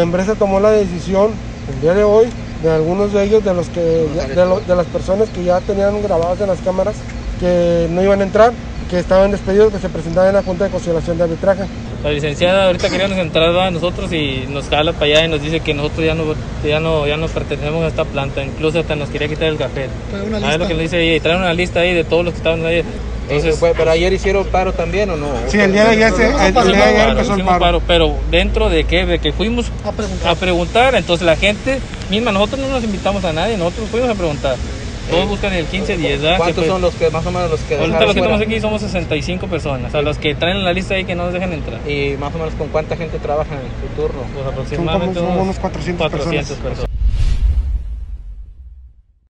La empresa tomó la decisión el día de hoy de algunos de ellos, de, los que, de, lo- de las personas que ya tenían grabados en las cámaras, que no iban a entrar, que estaban despedidos, que se presentaban en la Junta de Conciliación de Arbitraje. La licenciada ahorita queríamos entrar a nosotros y nos jala para allá y nos dice que nosotros ya no, ya no, ya no pertenecemos a esta planta. Incluso hasta nos quería quitar el café. Trae una Ah, lista. lo que le dice ella. Y trae una lista ahí de todos los que estaban ahí. Entonces, Entonces, pero ayer hicieron paro también o no? Sí, el día de ayer, se- el día de ayer paro, empezó el hicimos paro. paro, pero dentro de qué, de que fuimos A preguntar. a preguntar, entonces la gente misma, nosotros no nos invitamos a nadie, nosotros fuimos a preguntar. Todos buscan el 15-10, ¿verdad? ¿Cuántos fue- son los que más o menos los que Ahorita los que estamos aquí somos 65 personas, a los que traen en la lista ahí que no nos dejan entrar. Y más o menos con cuánta gente trabaja en su turno. Pues aproximadamente como- como unos unos 400 400 personas. personas.